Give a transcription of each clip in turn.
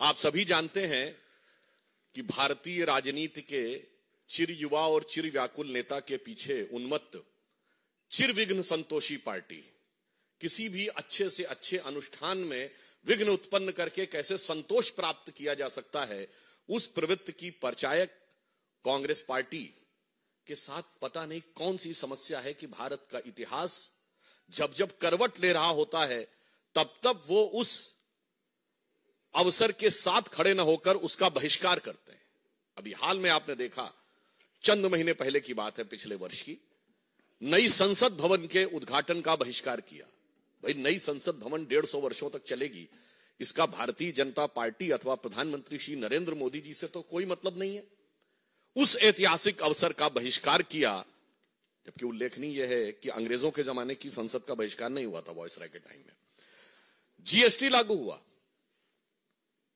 आप सभी जानते हैं कि भारतीय राजनीति के चिर युवा और चिर व्याकुल नेता के पीछे उन्मत्त, चिर विघ्न संतोषी पार्टी, किसी भी अच्छे से अच्छे अनुष्ठान में विघ्न उत्पन्न करके कैसे संतोष प्राप्त किया जा सकता है, उस प्रवृत्ति की परचायक कांग्रेस पार्टी के साथ पता नहीं कौन सी समस्या है कि भारत का इतिहास जब जब करवट ले रहा होता है, तब तब वो उस अवसर के साथ खड़े न होकर उसका बहिष्कार करते हैं। अभी हाल में आपने देखा, चंद महीने पहले की बात है पिछले वर्ष की, नई संसद भवन के उद्घाटन का बहिष्कार किया। भाई, नई संसद भवन डेढ़ सौ वर्षों तक चलेगी। इसका भारतीय जनता पार्टी अथवा प्रधानमंत्री श्री नरेंद्र मोदी जी से तो कोई मतलब नहीं है। उस ऐतिहासिक अवसर का बहिष्कार किया, जबकि उल्लेखनीय है कि अंग्रेज़ों के जमाने की संसद का बहिष्कार नहीं हुआ था वॉइस राय के टाइम में जीएसटी लागू हुआ।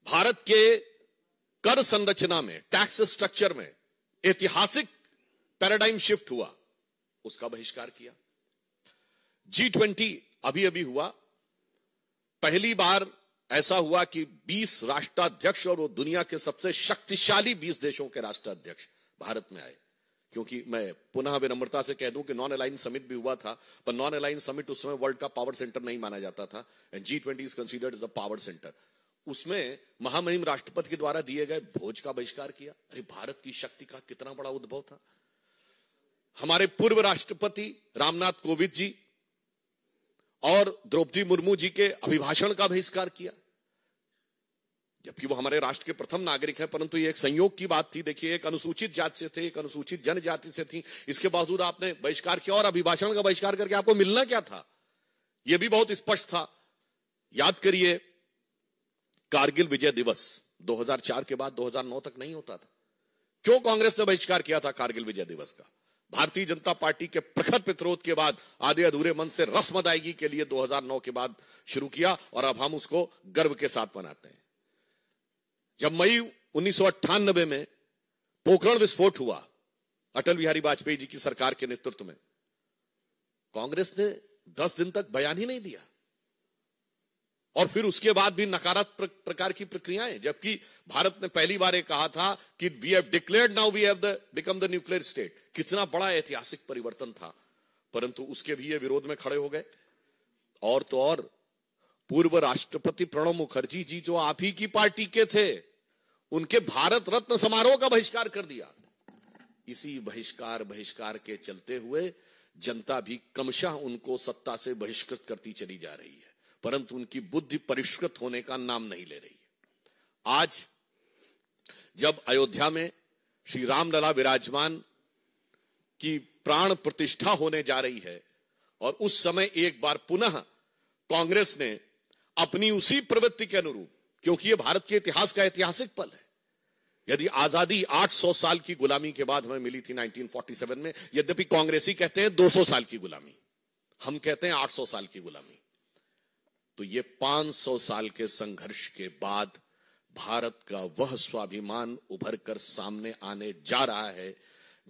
भारत के कर संरचना में टैक्स स्ट्रक्चर में ऐतिहासिक पैराडाइम शिफ्ट हुआ। उसका बहिष्कार किया। जी ट्वेंटी अभी अभी हुआ। पहली बार ऐसा हुआ कि 20 राष्ट्राध्यक्ष और वो दुनिया के सबसे शक्तिशाली 20 देशों के राष्ट्राध्यक्ष भारत में आए। क्योंकि मैं पुनः विनम्रता से कह दूँ कि नॉन अलाइन समिट भी हुआ था, पर नॉन अलाइन समिट उस समय वर्ल्ड का पावर सेंटर नहीं माना जाता था and G twenty is considered power centre उसमें महामहिम राष्ट्रपति के द्वारा दिए गए भोज का बहिष्कार किया। अरे, भारत की शक्ति का कितना बड़ा उद्भव था। हमारे पूर्व राष्ट्रपति रामनाथ कोविंद जी और द्रौपदी मुर्मू जी के अभिभाषण का बहिष्कार किया। जबकि वो हमारे राष्ट्र के प्रथम नागरिक हैं, परंतु ये एक संयोग की बात थी। देखिए, एक अनुसूचित जाति से थे, एक अनुसूचित जनजाति से थी। इसके बावजूद आपने बहिष्कार किया और अभिभाषण का बहिष्कार करके आपको मिलना क्या था? यह भी बहुत स्पष्ट था। याद करिए कारगिल विजय दिवस 2004 के बाद 2009 तक नहीं होता था। क्यों कांग्रेस ने बहिष्कार किया था कारगिल विजय दिवस का? भारतीय जनता पार्टी के प्रखर प्रतिरोध के बाद आधे अधूरे मन से रस्म अदायगी के लिए 2009 के बाद शुरू किया और अब हम उसको गर्व के साथ मनाते हैं। जब मई उन्नीस सौ अट्ठानबे में पोखरण विस्फोट हुआ, अटल बिहारी वाजपेयी जी की सरकार के नेतृत्व में, कांग्रेस ने 10 दिन तक बयान ही नहीं दिया। और फिर उसके बाद भी नकारात्मक प्रकार की प्रक्रियाएँ। जबकि भारत ने पहली बार कहा था कि we have declared now we have the become the nuclear state कितना बड़ा ऐतिहासिक परिवर्तन था। परंतु उसके भी ये विरोध में खड़े हो गए। और तो और, पूर्व राष्ट्रपति प्रणब मुखर्जी जी जो आप ही की पार्टी के थे, उनके भारत रत्न समारोह का बहिष्कार कर दिया। इसी बहिष्कार बहिष्कार के चलते हुए जनता भी क्रमशः उनको सत्ता से बहिष्कृत करती चली जा रही है। परंतु उनकी बुद्धि परिष्कृत होने का नाम नहीं ले रही आज, जब अयोध्या में श्री रामलला विराजमान की प्राण प्रतिष्ठा होने जा रही है, और उस समय एक बार पुनः कांग्रेस ने अपनी उसी प्रवृत्ति के अनुरूप, क्योंकि यह भारत के इतिहास का ऐतिहासिक पल है, यदि आज़ादी 800 साल की गुलामी के बाद हमें मिली थी 1947 में, यद्यपि कांग्रेसी कहते हैं 200 साल की गुलामी, हम कहते हैं 800 साल की गुलामी। तो ये 500 साल के संघर्ष के बाद भारत का वह स्वाभिमान उभर कर सामने आने जा रहा है,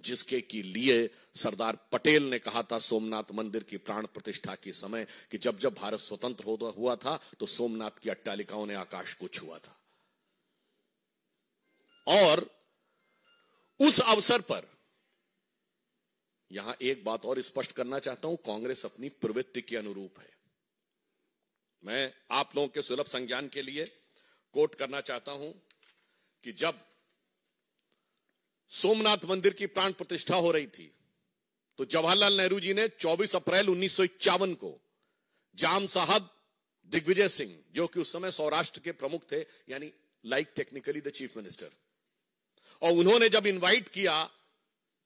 जिसके के लिए सरदार पटेल ने कहा था सोमनाथ मंदिर की प्राण प्रतिष्ठा के समय कि जब जब भारत स्वतंत्र हुआ था तो सोमनाथ की अट्टालिकाओं ने आकाश को छुआ था। और उस अवसर पर यहाँ एक बात और स्पष्ट करना चाहता हूँ, कांग्रेस अपनी प्रवृत्ति के अनुरूप है। मैं आप लोगों के सुलभ संज्ञान के लिए कोट करना चाहता हूँ कि जब सोमनाथ मंदिर की प्राण प्रतिष्ठा हो रही थी तो जवाहरलाल नेहरू जी ने 24 अप्रैल उन्नीस सौ इक्यावन को जाम साहब दिग्विजय सिंह, जो कि उस समय सौराष्ट्र के प्रमुख थे, यानी like technically the chief minister और उन्होंने जब इनवाइट किया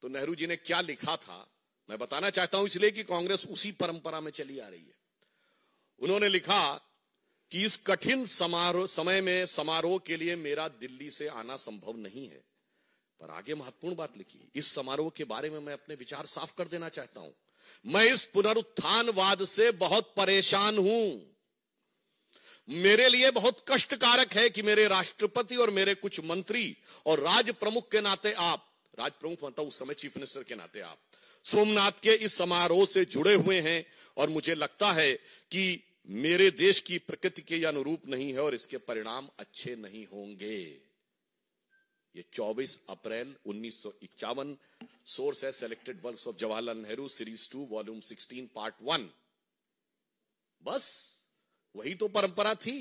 तो नेहरू जी ने क्या लिखा था? मैं बताना चाहता हूँ इसलिए कि कांग्रेस उसी परंपरा में चली आ रही है। उन्होंने लिखा कि इस कठिन समारोह, समय में समारोह के लिए मेरा दिल्ली से आना संभव नहीं है। पर आगे महत्वपूर्ण बात लिखी। इस समारोह के बारे में मैं अपने विचार साफ़ कर देना चाहता हूँ। मैं इस पुनरुत्थानवाद से बहुत परेशान हूँ। मेरे लिए बहुत कष्टकारक है कि मेरे राष्ट्रपति और मेरे कुछ मंत्री और राज प्रमुख के नाते आप, राज प्रमुख मतलब उस समय चीफ मिनिस्टर के नाते आप, सोमनाथ के इस समारोह से जुड़े हुए हैं। और मुझे लगता है कि मेरे देश की प्रकृति के अनुरूप नहीं है और इसके परिणाम अच्छे नहीं होंगे। ये 24 अप्रैल उन्नीस सौ इक्यावन सोर्स है selected works of Jawaharlal Nehru series two volume 16 part one बस, वही तो परंपरा थी।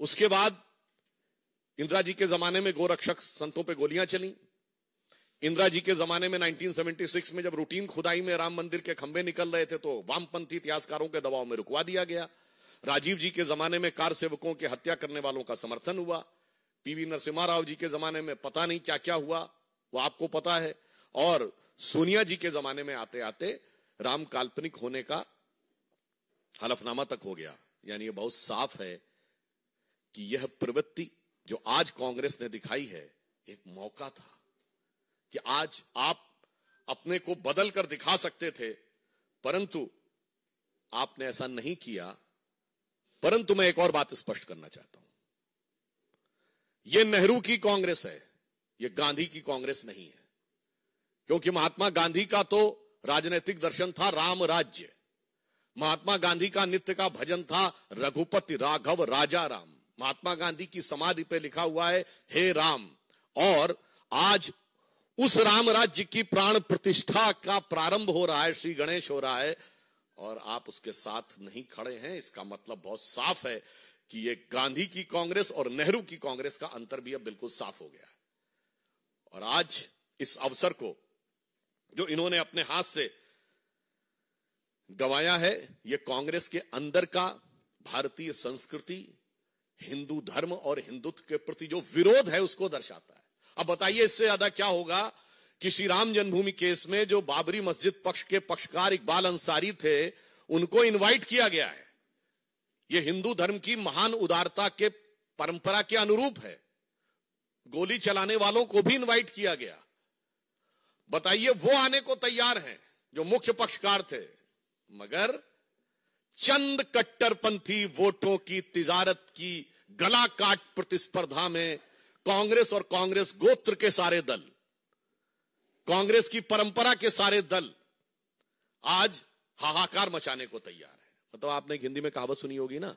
उसके बाद इंदिरा जी के जमाने में गोरक्षक संतों पे गोलियाँ चली। इंदिरा जी के जमाने में 1976 में जब रूटीन खुदाई में राम मंदिर के खंभे निकल रहे थे तो वामपंथी इतिहासकारों के दबाव में रुकवा दिया गया। राजीव जी के जमाने में कार सेवकों की हत्या करने वालों का समर्थन हुआ। पीवी नरसिम्हा राव जी के जमाने में पता नहीं क्या क्या हुआ, वो आपको पता है। और सोनिया जी के जमाने में आते आते राम काल्पनिक होने का हलफनामा तक हो गया। यानी ये बहुत साफ़ है कि यह प्रवृत्ति जो आज कांग्रेस ने दिखाई है, एक मौका था। कि आज आप अपने को बदल कर दिखा सकते थे, परंतु आपने ऐसा नहीं किया। परंतु मैं एक और बात स्पष्ट करना चाहता हूँ। यह नेहरू की कांग्रेस है यह गांधी की कांग्रेस नहीं है। क्योंकि महात्मा गांधी का तो राजनीतिक दर्शन था राम राज्य। महात्मा गांधी का नित्य का भजन था रघुपति राघव राजा राम महात्मा गांधी की समाधि पे लिखा हुआ है, हे राम। और आज उस राम राज्य की प्राण प्रतिष्ठा का प्रारंभ हो रहा है, श्री गणेश हो रहा है, और आप उसके साथ नहीं खड़े हैं, इसका मतलब बहुत साफ़ है कि ये गांधी की कांग्रेस और नेहरू की कांग्रेस का अंतर भी अब बिल्कुल साफ़ हो गया है। और आज इस अवसर को जो इन्होंने अपने हाथ से गवाया है, ये कांग्रेस के अंदर का भारतीय संस्कृति, हिंदू धर्म और हिंदुत्व के प्रति जो विरोध है उसको दर्शाता है। अब बताइए इससे ज़्यादा क्या होगा कि श्री राम जन्मभूमि केस में जो बाबरी मस्जिद पक्ष के पक्षकार इकबाल अंसारी थे, उनको इनवाइट किया गया है। यह हिंदू धर्म की महान उदारता के परंपरा के अनुरूप है। गोली चलाने वालों को भी इनवाइट किया गया। बताइए वो आने को तैयार हैं, जो मुख्य पक्षकार थे। मगर चंद कट्टरपंथी वोटों की तिजारत की गला काट प्रतिस्पर्धा में कांग्रेस और कांग्रेस गोत्र के सारे दल, कांग्रेस की परंपरा के सारे दल आज हाहाकार मचाने को तैयार है। मतलब आपने हिंदी में कहावत सुनी होगी ना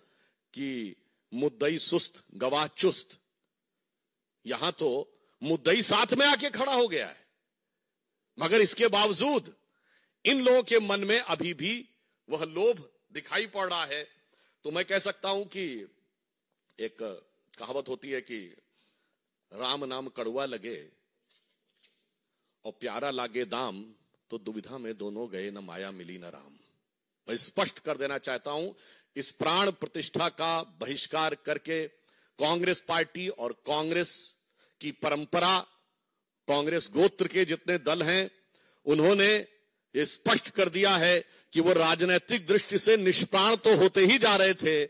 कि मुद्दई सुस्त, गवाह चुस्त। यहाँ तो मुद्दई साथ में आके खड़ा हो गया है। मगर इसके बावजूद इन लोगों के मन में अभी भी वह लोभ दिखाई पड़ रहा है। तो मैं कह सकता हूँ कि एक कहावत होती है कि राम नाम कड़ुआ लगे और प्यारा लागे दाम तो दुविधा में दोनों गए, न माया मिली, न राम। मैं स्पष्ट कर देना चाहता हूँ, इस प्राण प्रतिष्ठा का बहिष्कार करके कांग्रेस पार्टी और कांग्रेस की परंपरा, कांग्रेस गोत्र के जितने दल हैं, उन्होंने ये स्पष्ट कर दिया है कि वो राजनीतिक दृष्टि से निष्प्राण तो होते ही जा रहे थे,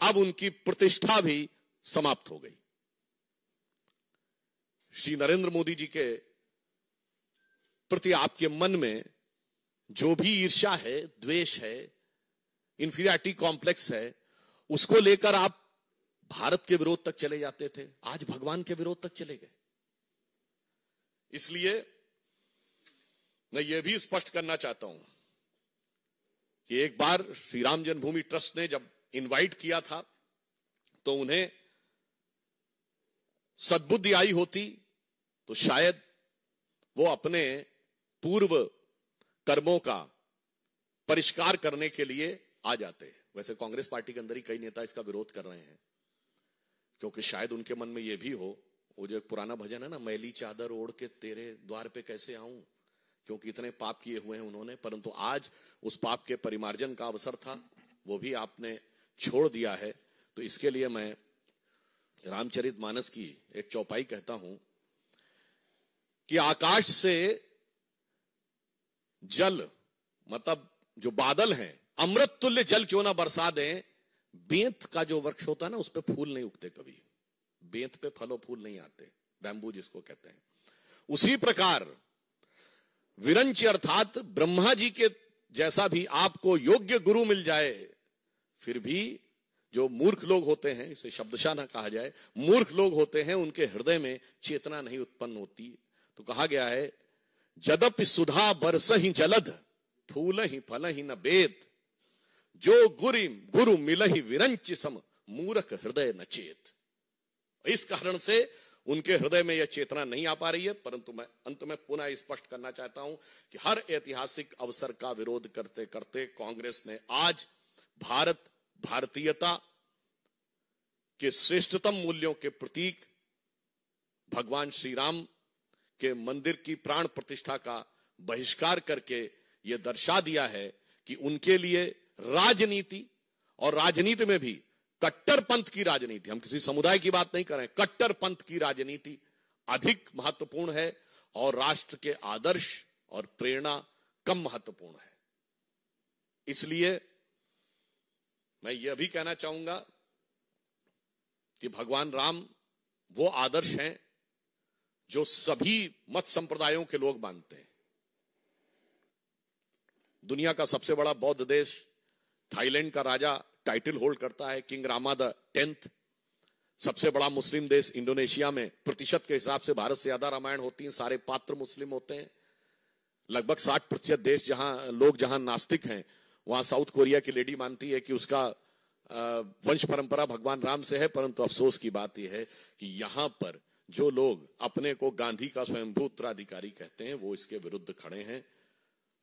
अब उनकी प्रतिष्ठा भी समाप्त हो गई। श्री नरेंद्र मोदी जी के प्रति आपके मन में जो भी ईर्ष्या है, द्वेष है इंफीरियरिटी कॉम्प्लेक्स है, उसको लेकर आप भारत के विरोध तक चले जाते थे। आज भगवान के विरोध तक चले गए। इसलिए मैं ये भी स्पष्ट करना चाहता हूँ कि एक बार श्री राम जन्मभूमि ट्रस्ट ने जब इनवाइट किया था तो उन्हें सद्बुद्धि आई होती तो शायद वो अपने पूर्व कर्मों का परिष्कार करने के लिए आ जाते हैं। वैसे कांग्रेस पार्टी के अंदर ही कई नेता इसका विरोध कर रहे हैं, क्योंकि शायद उनके मन में यह भी हो, वो जो एक पुराना भजन है ना मैली चादर ओढ़ के तेरे द्वार पे कैसे आऊँ? क्योंकि इतने पाप किए हुए हैं उन्होंने, परंतु आज उस पाप के परिमार्जन का अवसर था, वो भी आपने छोड़ दिया है। तो इसके लिए मैं रामचरित मानस की एक चौपाई कहता हूँ कि आकाश से जल मतलब जो बादल हैं, अमृत तुल्य जल क्यों ना बरसा दें? बेंत का जो वृक्ष होता है ना, उस पर फूल नहीं उगते कभी। बेंत पे फलो फूल नहीं आते, बैम्बू जिसको कहते हैं। उसी प्रकार, विरंच अर्थात ब्रह्मा जी के जैसा भी आपको योग्य गुरु मिल जाए, फिर भी जो मूर्ख लोग होते हैं, इसे शब्दशाह ना कहा जाए, मूर्ख लोग होते हैं, उनके हृदय में चेतना नहीं उत्पन्न होती। तो कहा गया है, जदप सुधा बरस ही जलद फूल ही फल ही न बेद। जो गुरु गुरु मिलही विरंच सम, मूरख हृदय नचेत इस कारण से उनके हृदय में यह चेतना नहीं आ पा रही है, परंतु मैं अंत में पुनः स्पष्ट करना चाहता हूँ कि हर ऐतिहासिक अवसर का विरोध करते करते कांग्रेस ने आज भारत भारतीयता के श्रेष्ठतम मूल्यों के प्रतीक भगवान श्री राम के मंदिर की प्राण प्रतिष्ठा का बहिष्कार करके यह दर्शा दिया है कि उनके लिए राजनीति और राजनीति में भी कट्टर पंथ की राजनीति, हम किसी समुदाय की बात नहीं कर रहे कट्टर पंथ की राजनीति अधिक महत्वपूर्ण है और राष्ट्र के आदर्श और प्रेरणा कम महत्वपूर्ण है। इसलिए मैं यह भी कहना चाहूँगा कि भगवान राम वो आदर्श हैं जो सभी मत संप्रदायों के लोग मानते हैं। दुनिया का सबसे बड़ा बौद्ध देश थाईलैंड का राजा टाइटल होल्ड करता है, किंग रामा द टेंथ। सबसे बड़ा मुस्लिम देश इंडोनेशिया में, प्रतिशत के हिसाब से भारत से ज़्यादा रामायण होती है, सारे पात्र मुस्लिम होते हैं। लगभग साठ प्रतिशत देश जहाँ, लोग जहाँ नास्तिक हैं वहाँ साउथ कोरिया की लेडी मानती है कि उसका वंश परंपरा भगवान राम से है, परंतु अफसोस की बात यह है कि यहाँ पर जो लोग अपने को गांधी का स्वयंभू उत्तराधिकारी कहते हैं, वो इसके विरुद्ध खड़े हैं।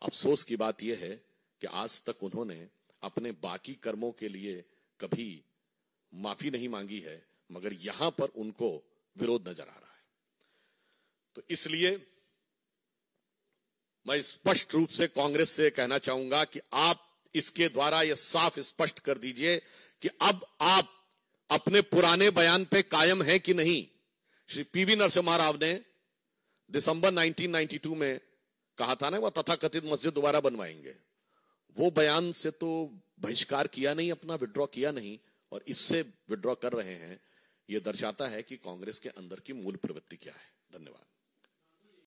अफसोस की बात यह है कि आज तक उन्होंने अपने बाकी कर्मों के लिए कभी माफ़ी नहीं मांगी है, मगर यहाँ पर उनको विरोध नज़र आ रहा है। तो इसलिए मैं स्पष्ट रूप से कांग्रेस से कहना चाहूँगा कि आप इसके द्वारा यह साफ़ स्पष्ट कर दीजिए कि अब आप अपने पुराने बयान पे कायम हैं कि नहीं? श्री पीवी नरसिम्हा राव ने दिसंबर 1992 में कहा था ना, वह तथाकथित मस्जिद दोबारा बनवाएँगे। वो बयान से तो बहिष्कार किया नहीं, अपना विड्रॉ किया नहीं, और इससे विड्रॉ कर रहे हैं। यह दर्शाता है कि कांग्रेस के अंदर की मूल प्रवृत्ति क्या है।